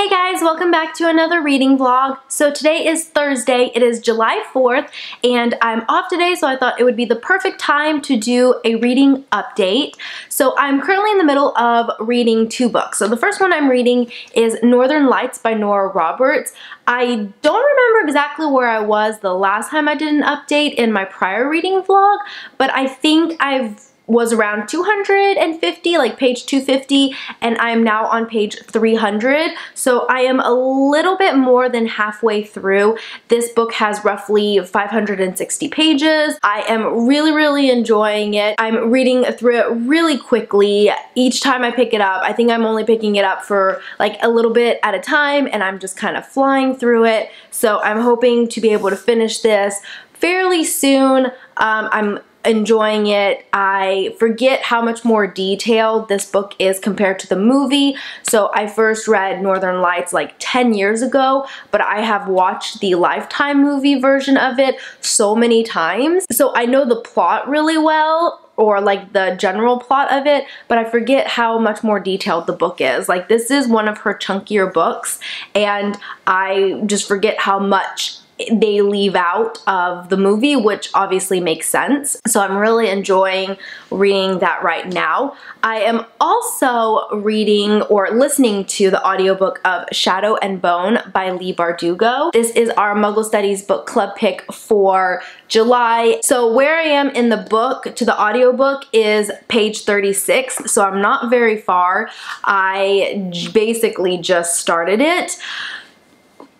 Hey guys, welcome back to another reading vlog. So today is Thursday, it is July 4th, and I'm off today so I thought it would be the perfect time to do a reading update. So I'm currently in the middle of reading two books. So the first one I'm reading is Northern Lights by Nora Roberts. I don't remember exactly where I was the last time I did an update in my prior reading vlog, but I think I've was around 250, like page 250, and I'm now on page 300. So I am a little bit more than halfway through. This book has roughly 560 pages. I am really, really enjoying it. I'm reading through it really quickly. Each time I pick it up, I think I'm only picking it up for like a little bit at a time, and I'm just kind of flying through it. So I'm hoping to be able to finish this fairly soon. Um, I'm enjoying it. I forget how much more detailed this book is compared to the movie. So I first read Northern Lights like 10 years ago, but I have watched the Lifetime movie version of it so many times. So I know the plot really well or like the general plot of it, but I forget how much more detailed the book is. Like this is one of her chunkier books and I just forget how much they leave out of the movie, which obviously makes sense. So I'm really enjoying reading that right now. I am also reading or listening to the audiobook of Shadow and Bone by Leigh Bardugo. This is our Muggle Studies book club pick for July. So where I am in the book to the audiobook is page 36, so I'm not very far. I basically just started it.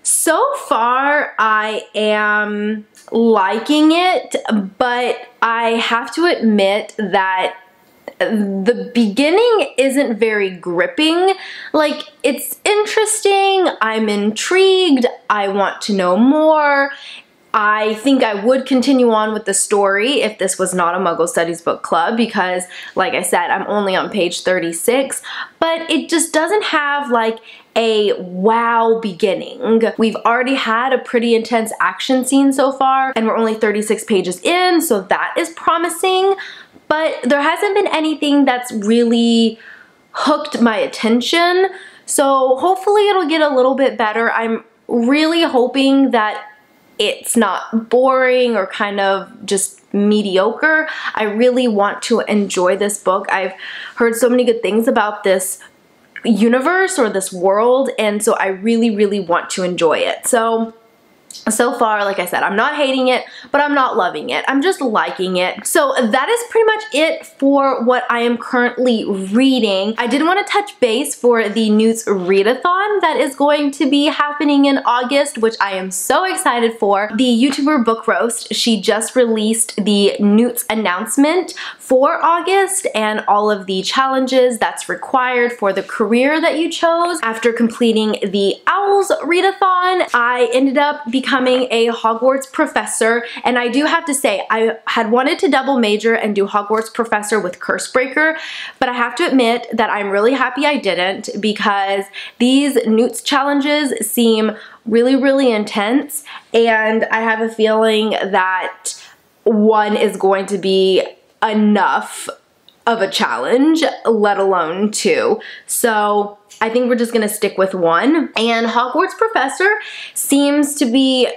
So far, I am liking it, but I have to admit that the beginning isn't very gripping. Like, it's interesting, I'm intrigued, I want to know more. I think I would continue on with the story if this was not a Muggle Studies book club because, like I said, I'm only on page 36, but it just doesn't have like a wow beginning. We've already had a pretty intense action scene so far and we're only 36 pages in, so that is promising, but there hasn't been anything that's really hooked my attention. So hopefully it'll get a little bit better. I'm really hoping that it's not boring or kind of just mediocre. I really want to enjoy this book. I've heard so many good things about this universe or this world and so I really really want to enjoy it. So so far, like I said, I'm not hating it, but I'm not loving it. I'm just liking it. So that is pretty much it for what I am currently reading. I did want to touch base for the Newts readathon that is going to be happening in August, which I am so excited for. The YouTuber Book Roast, she just released the Newts announcement for August and all of the challenges that's required for the career that you chose. After completing the Owls readathon, I ended up becoming a Hogwarts professor and I do have to say I had wanted to double major and do Hogwarts professor with Cursebreaker but I have to admit that I'm really happy I didn't because these Newts challenges seem really really intense and I have a feeling that one is going to be enough of a challenge, let alone two. So I think we're just gonna stick with one. And Hogwarts Professor seems to be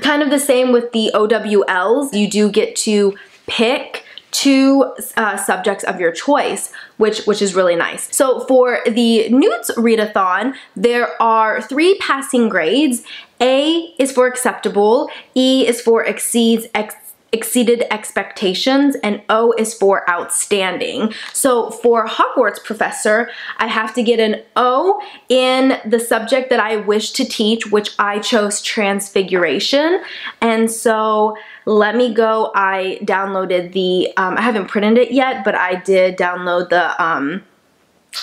kind of the same with the OWLs. You do get to pick two uh, subjects of your choice, which, which is really nice. So for the Newts readathon, there are three passing grades. A is for acceptable, E is for exceeds, ex exceeded expectations and O is for outstanding. So for Hogwarts professor, I have to get an O in the subject that I wish to teach, which I chose transfiguration. And so let me go, I downloaded the, um, I haven't printed it yet, but I did download the um,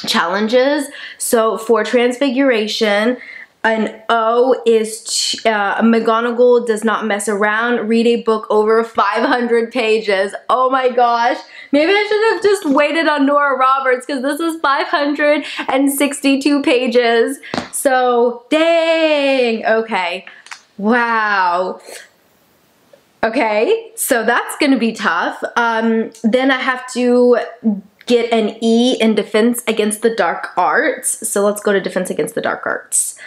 challenges. So for transfiguration, an O is uh, McGonagall does not mess around. Read a book over 500 pages. Oh my gosh. Maybe I should have just waited on Nora Roberts because this is 562 pages. So, dang. Okay. Wow. Okay, so that's gonna be tough. Um, then I have to get an E in Defense Against the Dark Arts. So let's go to Defense Against the Dark Arts.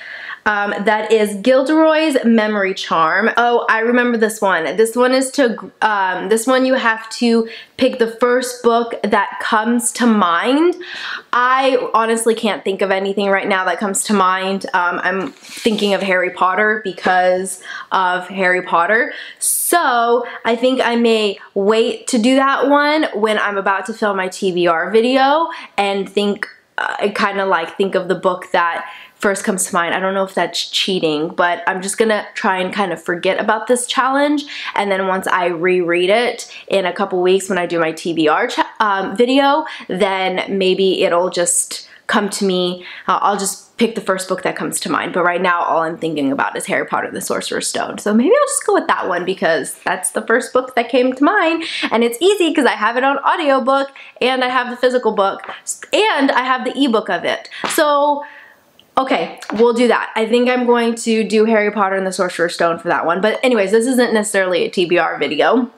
Um, that is Gilderoy's Memory Charm. Oh, I remember this one. This one is to, um, this one you have to pick the first book that comes to mind. I honestly can't think of anything right now that comes to mind. Um, I'm thinking of Harry Potter because of Harry Potter. So I think I may wait to do that one when I'm about to film my TBR video and think, uh, kind of like think of the book that first comes to mind. I don't know if that's cheating, but I'm just gonna try and kind of forget about this challenge. And then once I reread it in a couple weeks when I do my TBR um, video, then maybe it'll just come to me. Uh, I'll just pick the first book that comes to mind. But right now, all I'm thinking about is Harry Potter and the Sorcerer's Stone. So maybe I'll just go with that one because that's the first book that came to mind. And it's easy because I have it on audiobook and I have the physical book and I have the ebook of it. So Okay, we'll do that. I think I'm going to do Harry Potter and the Sorcerer's Stone for that one. But anyways, this isn't necessarily a TBR video.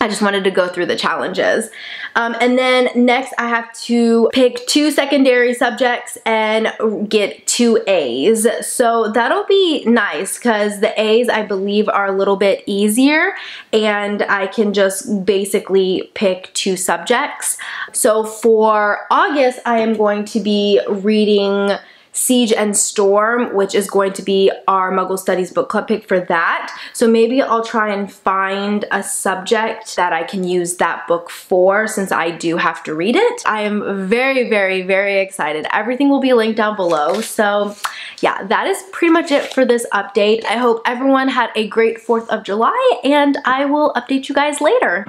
I just wanted to go through the challenges. Um, and then next I have to pick two secondary subjects and get two A's. So that'll be nice because the A's I believe are a little bit easier and I can just basically pick two subjects. So for August I am going to be reading Siege and Storm, which is going to be our Muggle Studies book club pick for that. So maybe I'll try and find a subject that I can use that book for since I do have to read it. I am very, very, very excited. Everything will be linked down below. So yeah, that is pretty much it for this update. I hope everyone had a great 4th of July and I will update you guys later.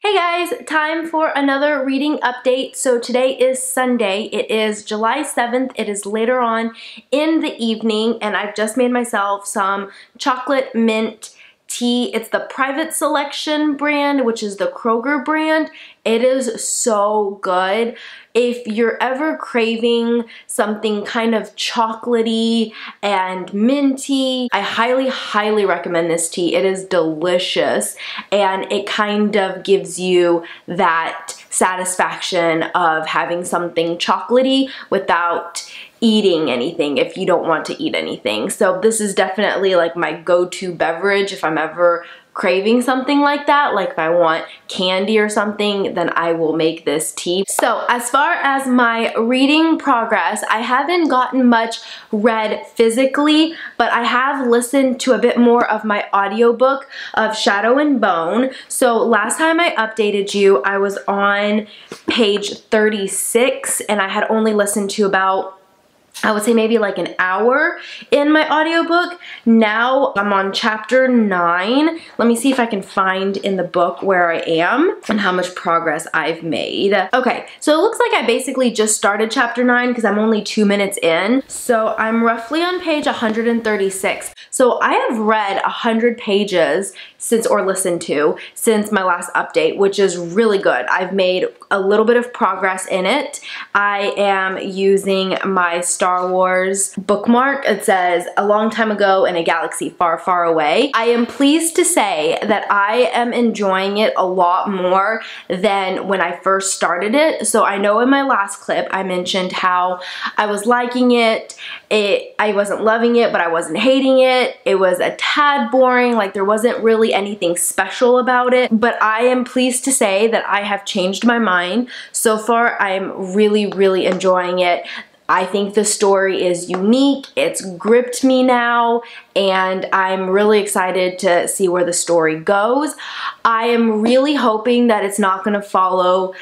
Hey guys, time for another reading update. So today is Sunday. It is July 7th. It is later on in the evening and I've just made myself some chocolate mint tea. It's the Private Selection brand, which is the Kroger brand. It is so good. If you're ever craving something kind of chocolatey and minty, I highly, highly recommend this tea. It is delicious and it kind of gives you that satisfaction of having something chocolatey without eating anything if you don't want to eat anything. So this is definitely like my go-to beverage if I'm ever craving something like that, like if I want candy or something, then I will make this tea. So as far as my reading progress, I haven't gotten much read physically, but I have listened to a bit more of my audiobook of Shadow and Bone. So last time I updated you, I was on page 36 and I had only listened to about I would say maybe like an hour in my audiobook. Now I'm on chapter 9. Let me see if I can find in the book where I am and how much progress I've made. Okay, so it looks like I basically just started chapter 9 because I'm only two minutes in. So I'm roughly on page 136. So I have read 100 pages since or listened to since my last update, which is really good. I've made a little bit of progress in it. I am using my Star Wars bookmark. It says, a long time ago in a galaxy far, far away. I am pleased to say that I am enjoying it a lot more than when I first started it. So I know in my last clip I mentioned how I was liking it, it I wasn't loving it, but I wasn't hating it. It was a tad boring, like there wasn't really anything special about it. But I am pleased to say that I have changed my mind. So far, I'm really, really enjoying it. I think the story is unique, it's gripped me now, and I'm really excited to see where the story goes. I am really hoping that it's not gonna follow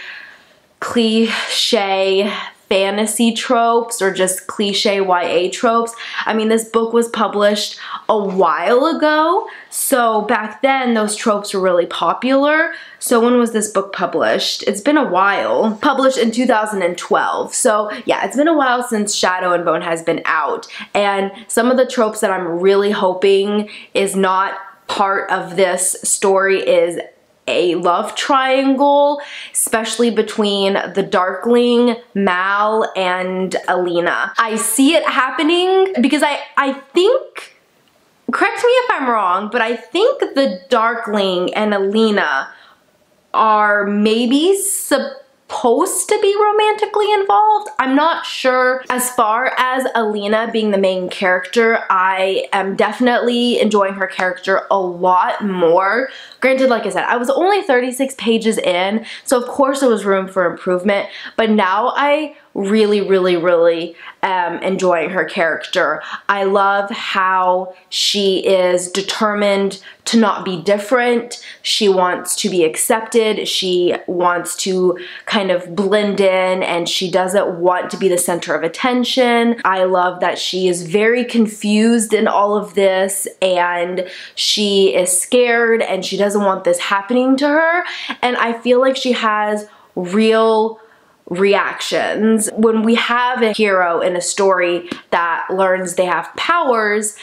cliche fantasy tropes or just cliche YA tropes. I mean, this book was published a while ago, so back then those tropes were really popular. So when was this book published? It's been a while. Published in 2012. So yeah, it's been a while since Shadow and Bone has been out. And some of the tropes that I'm really hoping is not part of this story is a love triangle, especially between the Darkling, Mal, and Alina. I see it happening because I, I think, correct me if I'm wrong, but I think the Darkling and Alina are maybe supposed to be romantically involved. I'm not sure. As far as Alina being the main character, I am definitely enjoying her character a lot more. Granted, like I said, I was only 36 pages in, so of course there was room for improvement, but now I really, really, really am enjoying her character. I love how she is determined to not be different. She wants to be accepted. She wants to kind of blend in and she doesn't want to be the center of attention. I love that she is very confused in all of this and she is scared and she doesn't want this happening to her. And I feel like she has real reactions. When we have a hero in a story that learns they have powers,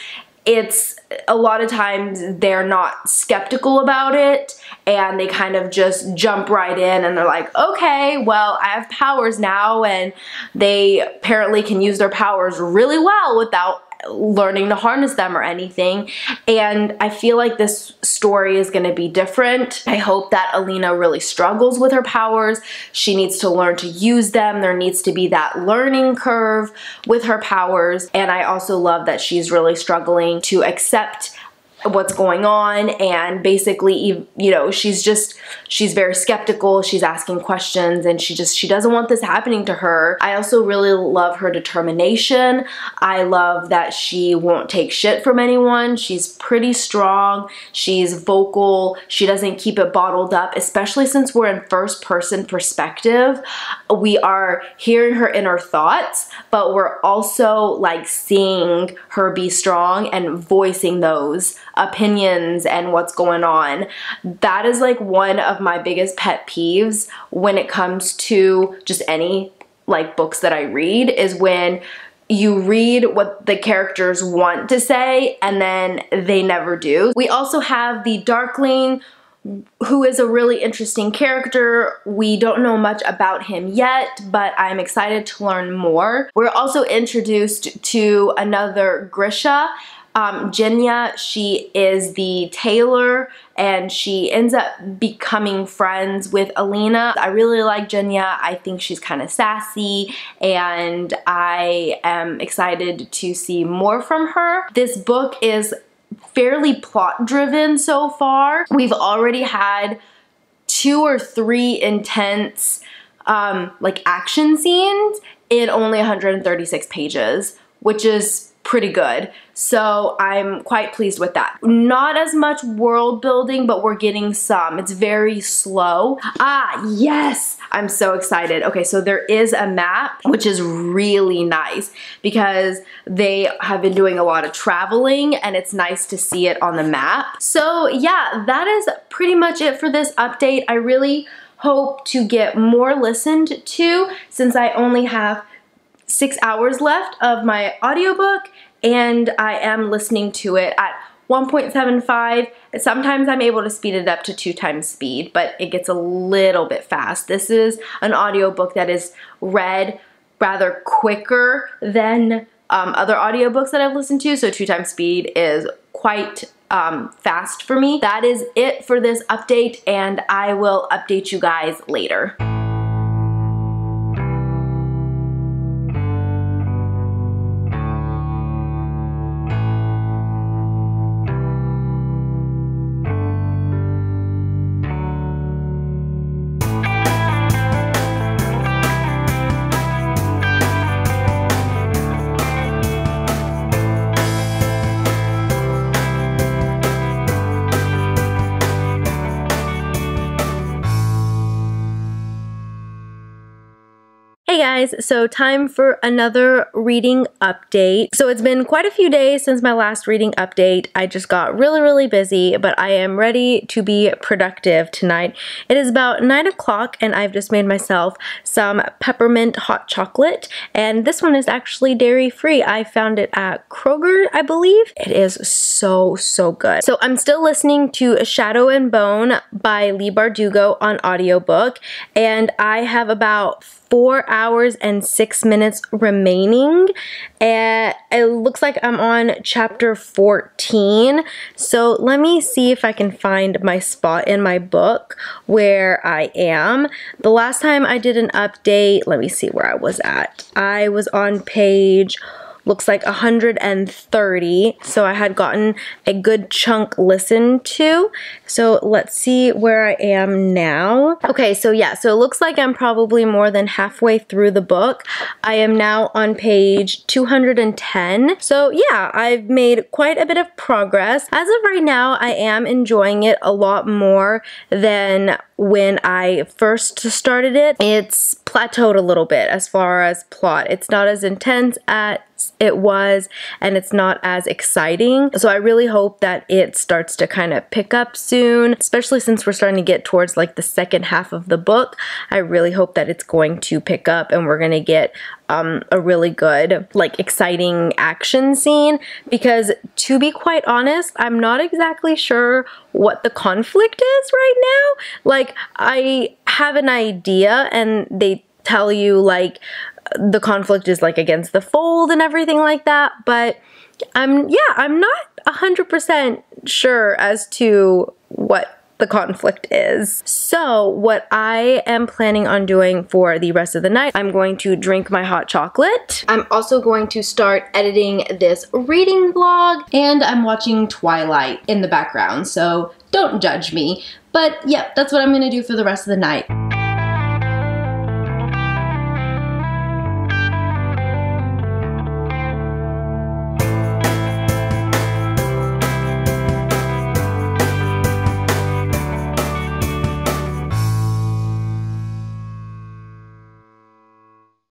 it's a lot of times they're not skeptical about it and they kind of just jump right in and they're like, okay, well, I have powers now and they apparently can use their powers really well without learning to harness them or anything. And I feel like this story is going to be different. I hope that Alina really struggles with her powers. She needs to learn to use them. There needs to be that learning curve with her powers. And I also love that she's really struggling to accept what's going on and basically you know she's just she's very skeptical she's asking questions and she just she doesn't want this happening to her. I also really love her determination. I love that she won't take shit from anyone. She's pretty strong she's vocal she doesn't keep it bottled up especially since we're in first person perspective. We are hearing her inner thoughts but we're also like seeing her be strong and voicing those opinions and what's going on. That is like one of my biggest pet peeves when it comes to just any like books that I read is when you read what the characters want to say and then they never do. We also have the Darkling who is a really interesting character. We don't know much about him yet, but I'm excited to learn more. We're also introduced to another Grisha, um, Genya, she is the tailor and she ends up becoming friends with Alina. I really like Genya. I think she's kind of sassy and I am excited to see more from her. This book is fairly plot driven so far. We've already had two or three intense um, like action scenes in only 136 pages, which is pretty good. So I'm quite pleased with that. Not as much world building, but we're getting some. It's very slow. Ah, yes! I'm so excited. Okay, so there is a map, which is really nice because they have been doing a lot of traveling and it's nice to see it on the map. So yeah, that is pretty much it for this update. I really hope to get more listened to since I only have six hours left of my audiobook and I am listening to it at 1.75. Sometimes I'm able to speed it up to two times speed, but it gets a little bit fast. This is an audiobook that is read rather quicker than um, other audiobooks that I've listened to, so two times speed is quite um, fast for me. That is it for this update, and I will update you guys later. Guys, so time for another reading update. So it's been quite a few days since my last reading update. I just got really, really busy, but I am ready to be productive tonight. It is about 9 o'clock and I've just made myself some peppermint hot chocolate and this one is actually dairy free. I found it at Kroger, I believe. It is so, so good. So I'm still listening to Shadow and Bone by Leigh Bardugo on audiobook and I have about four hours and six minutes remaining. And it looks like I'm on chapter 14 so let me see if I can find my spot in my book where I am. The last time I did an update let me see where I was at. I was on page looks like 130. So I had gotten a good chunk listened to. So let's see where I am now. Okay, so yeah, so it looks like I'm probably more than halfway through the book. I am now on page 210. So yeah, I've made quite a bit of progress. As of right now, I am enjoying it a lot more than when I first started it. It's plateaued a little bit as far as plot. It's not as intense as it was and it's not as exciting. So I really hope that it starts to kind of pick up soon, especially since we're starting to get towards like the second half of the book. I really hope that it's going to pick up and we're going to get um, a really good, like, exciting action scene because, to be quite honest, I'm not exactly sure what the conflict is right now. Like, I have an idea, and they tell you, like, the conflict is, like, against the fold and everything like that, but I'm, yeah, I'm not 100% sure as to what the conflict is. So what I am planning on doing for the rest of the night, I'm going to drink my hot chocolate. I'm also going to start editing this reading vlog and I'm watching Twilight in the background, so don't judge me. But yeah, that's what I'm gonna do for the rest of the night.